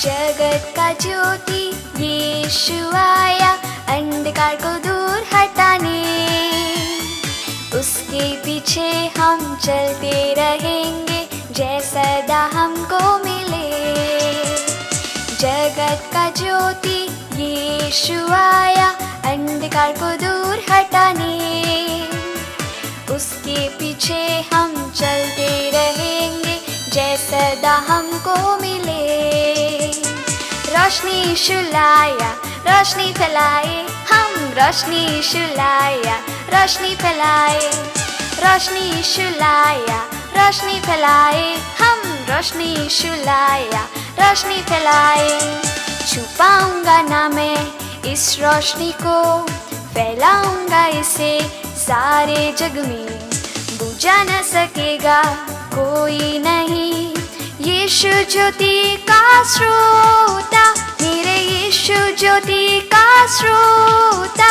जगत का ज्योति, यीशु आया, अंधकार को दूर हटाने। उसके पीछे हम चलते रहेंगे, जैसा दा हमको मिले। जगत का ज्योति, यीशु आया रोशनी शुलाया, रोशनी फैलाए, हम रोशनी शुलाया, रोशनी फैलाए, रोशनी शुलाया, रोशनी फैलाए, हम रोशनी शुलाया, रोशनी फैलाए। छुपाऊँगा ना मैं इस रोशनी को, फैलाऊँगा इसे सारे जग में। बुझा न सकेगा कोई नहीं यीशु ज्योति का श्रोता मेरे यीशु ज्योति का श्रोता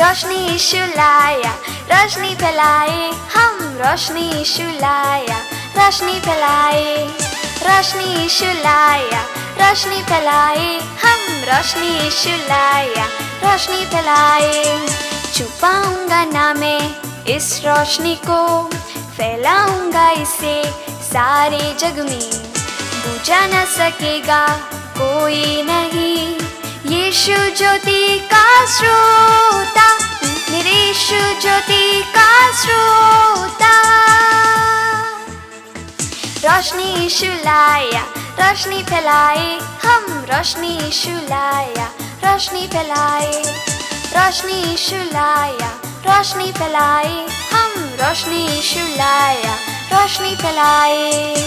रोशनी शुलाया रोशनी फैलाए, हम रोशनी शुलाया रोशनी फैलाए, रोशनी शुलाया रोशनी फैलाए, हम रोशनी शुलाया रोशनी फैलाए। छुपाऊँगा ना मैं इस रोशनी को फैलाऊँगा इसे सारे जग में बुझा न सकेगा, कोई नहीं। यीशु ज्योति का श्रोता मेरे यीशु ज्योति का श्रोता रोशनी शुलाया रोशनी फैलाए, हम रोशनी शुलाया रोशनी फैलाए। रोशनी शुलाया रोशनी फैलाए, हम रोशनी शुलाया रोशनी फैलाए।